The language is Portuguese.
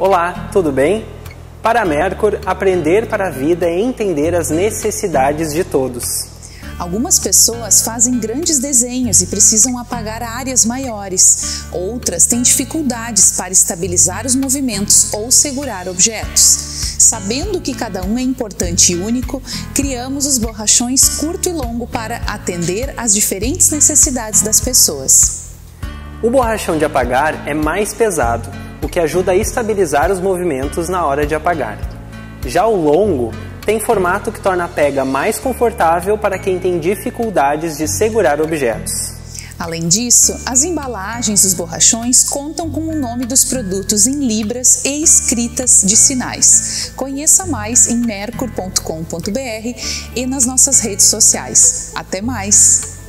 Olá, tudo bem? Para a Mercur, aprender para a vida é entender as necessidades de todos. Algumas pessoas fazem grandes desenhos e precisam apagar áreas maiores. Outras têm dificuldades para estabilizar os movimentos ou segurar objetos. Sabendo que cada um é importante e único, criamos os borrachões curto e longo para atender às diferentes necessidades das pessoas. O borrachão de apagar é mais pesado, que ajuda a estabilizar os movimentos na hora de apagar. Já o longo tem formato que torna a pega mais confortável para quem tem dificuldades de segurar objetos. Além disso, as embalagens dos borrachões contam com o nome dos produtos em libras e escritas de sinais. Conheça mais em mercur.com.br e nas nossas redes sociais. Até mais!